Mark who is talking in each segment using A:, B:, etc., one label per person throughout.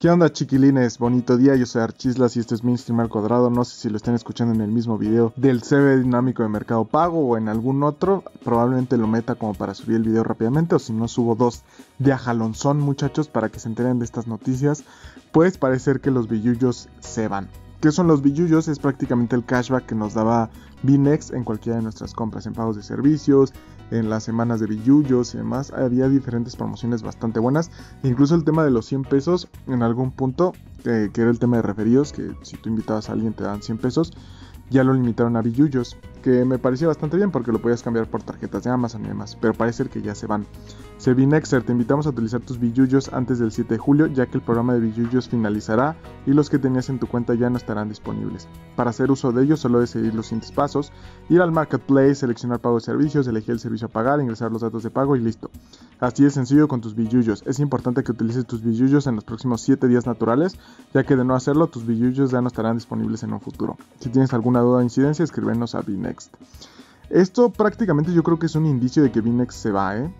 A: ¿Qué onda chiquilines? Bonito día, yo soy Archislas y este es Mainstream al cuadrado. No sé si lo están escuchando en el mismo video del CV dinámico de Mercado Pago o en algún otro. Probablemente lo meta como para subir el video rápidamente o si no subo dos de ajalonzón muchachos para que se enteren de estas noticias. Pues parece que los billullos se van. ¿Qué son los billullos? Es prácticamente el cashback que nos daba Binex en cualquiera de nuestras compras, en pagos de servicios, en las semanas de billullos y demás. Había diferentes promociones bastante buenas. Incluso el tema de los 100 pesos en algún punto, que era el tema de referidos, que si tú invitabas a alguien te dan 100 pesos, ya lo limitaron a billullos, que me parecía bastante bien porque lo podías cambiar por tarjetas de Amazon y demás, pero parece que ya se van. Sebinexer, te invitamos a utilizar tus billullos antes del 7 de julio, ya que el programa de billullos finalizará y los que tenías en tu cuenta ya no estarán disponibles. Para hacer uso de ellos solo debes seguir los siguientes pasos, ir al marketplace, seleccionar pago de servicios, elegir el servicio a pagar, ingresar los datos de pago y listo. Así de sencillo con tus billullos. Es importante que utilices tus billullos en los próximos 7 días naturales, ya que de no hacerlo tus billullos ya no estarán disponibles en un futuro. Si tienes alguna duda o incidencia, escríbenos a Esto prácticamente yo creo que es un indicio de que Binext se va, ¿eh?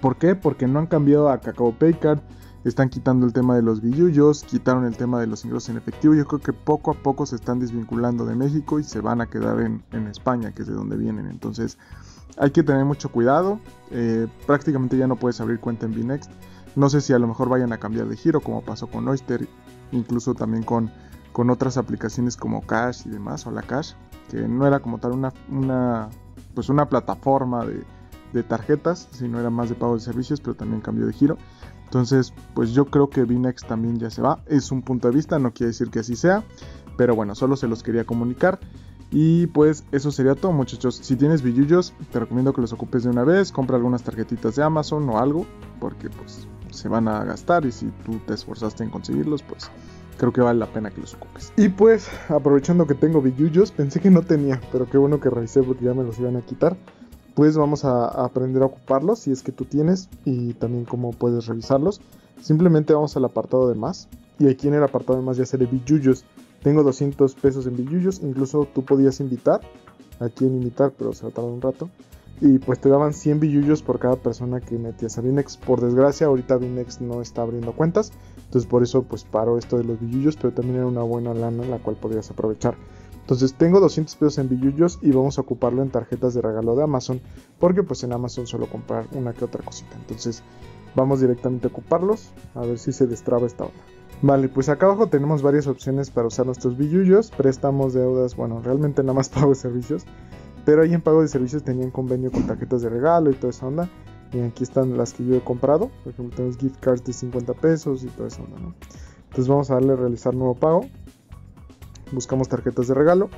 A: ¿Por qué? Porque no han cambiado a Cacao Paycard, están quitando el tema de los billullos, quitaron el tema de los ingresos en efectivo. Yo creo que poco a poco se están desvinculando de México y se van a quedar en, España, que es de donde vienen. Entonces hay que tener mucho cuidado. Eh, prácticamente ya no puedes abrir cuenta en Binext. No sé si a lo mejor vayan a cambiar de giro, como pasó con Oyster, incluso también con, con otras aplicaciones como Cash y demás, o la Cash, que no era como tal una, pues una plataforma de, de tarjetas, si no era más de pago de servicios, pero también cambió de giro. Entonces, pues yo creo que Binex también ya se va. Es un punto de vista, no quiere decir que así sea, pero bueno, solo se los quería comunicar. Y pues eso sería todo muchachos. Si tienes billullos, te recomiendo que los ocupes de una vez. Compra algunas tarjetitas de Amazon o algo, porque pues se van a gastar y si tú te esforzaste en conseguirlos, pues creo que vale la pena que los ocupes. Y pues, aprovechando que tengo billullos, pensé que no tenía, pero qué bueno que revisé porque ya me los iban a quitar pues vamos a, aprender a ocuparlos si es que tú tienes y también cómo puedes revisarlos. Simplemente vamos al apartado de más y aquí en el apartado de más ya seré billullos. Tengo 200 pesos en billullos, incluso tú podías invitar, aquí en invitar, pero se va a tardar un rato. Y pues te daban 100 billullos por cada persona que metías a Binex. Por desgracia, ahorita Binex no está abriendo cuentas. Entonces por eso pues paro esto de los billullos, pero también era una buena lana la cual podías aprovechar. Entonces tengo 200 pesos en billullos y vamos a ocuparlo en tarjetas de regalo de Amazon porque pues en Amazon suelo comprar una que otra cosita. Entonces vamos directamente a ocuparlos a ver si se destraba esta onda. Vale, pues acá abajo tenemos varias opciones para usar nuestros billullos, préstamos, deudas, bueno, realmente nada más pago servicios, pero ahí en pago de servicios tenían convenio con tarjetas de regalo y toda esa onda. Y aquí están las que yo he comprado, por ejemplo tenemos gift cards de 50 pesos y toda esa onda. Entonces vamos a darle a realizar nuevo pago buscamos tarjetas de regalo,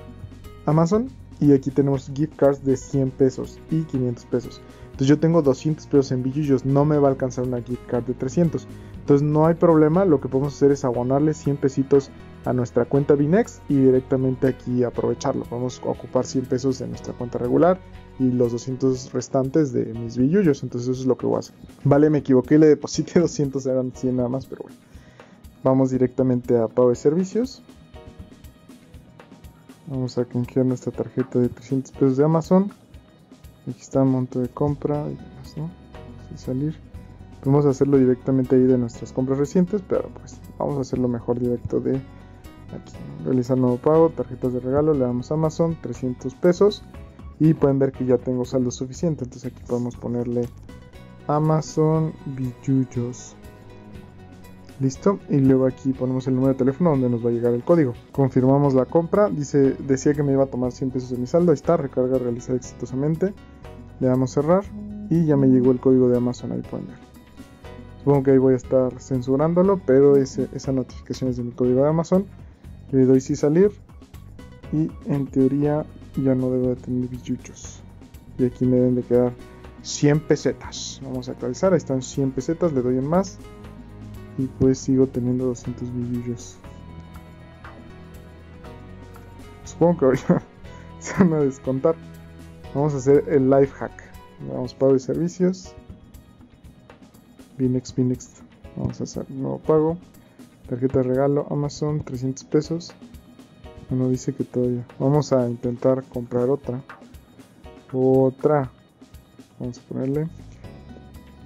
A: Amazon y aquí tenemos gift cards de 100 pesos y 500 pesos. Entonces yo tengo 200 pesos en billullos, no me va a alcanzar una gift card de 300. Entonces no hay problema, lo que podemos hacer es abonarle 100 pesitos a nuestra cuenta Binex y directamente aquí aprovecharlo. Vamos a ocupar 100 pesos de nuestra cuenta regular y los 200 restantes de mis billullos. Entonces eso es lo que voy a hacer. Vale, me equivoqué, le deposité 200, eran 100 nada más, pero bueno. Vamos directamente a pago de servicios. Vamos a canjear nuestra tarjeta de 300 pesos de Amazon. Aquí está el monto de compra y demás, ¿no? Sin salir. Podemos hacerlo directamente ahí de nuestras compras recientes, pero pues vamos a hacerlo mejor directo de aquí. Realizar nuevo pago, tarjetas de regalo, le damos Amazon, 300 pesos. Y pueden ver que ya tengo saldo suficiente, entonces aquí podemos ponerle Amazon Billullos. Listo. Y luego aquí ponemos el número de teléfono donde nos va a llegar el código. Confirmamos la compra. Dice, decía que me iba a tomar 100 pesos de mi saldo. Ahí está, recarga realizada exitosamente. Le damos cerrar. Y ya me llegó el código de Amazon. Ahí pueden ver. Supongo que ahí voy a estar censurándolo, pero esa notificación es de mi código de Amazon. Le doy sí salir. Y en teoría ya no debo de tener billuchos. Y aquí me deben de quedar 100 pesetas. Vamos a actualizar. Ahí están 100 pesetas. Le doy en más y pues sigo teniendo 200 billullos. Supongo que ahorita se van a descontar. Vamos a hacer el life hack. Vamos pago de servicios. Binex, Binex. Vamos a hacer nuevo pago. Tarjeta de regalo Amazon 300 pesos. Bueno, dice que todavía. Vamos a intentar comprar otra. Otra. Vamos a ponerle.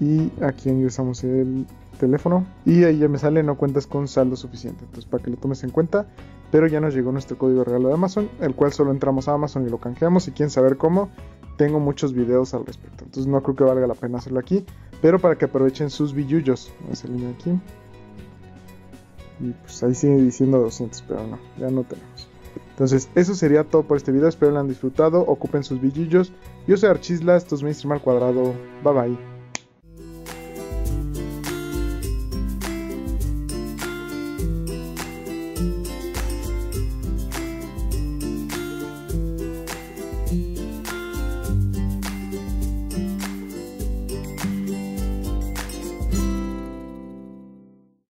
A: Y aquí ingresamos el teléfono y ahí ya me sale no cuentas con saldo suficiente. Entonces para que lo tomes en cuenta. Pero ya nos llegó nuestro código regalo de Amazon, el cual solo entramos a Amazon y lo canjeamos. Si quieren saber cómo, tengo muchos videos al respecto. Entonces no creo que valga la pena hacerlo aquí. Pero para que aprovechen sus billullos. Voy a salir aquí. Y pues ahí sigue diciendo 200, pero no, ya no tenemos. Entonces, eso sería todo por este video. Espero lo hayan disfrutado. Ocupen sus billillos. Yo soy Archisla, esto es Mainstream al cuadrado. Bye bye.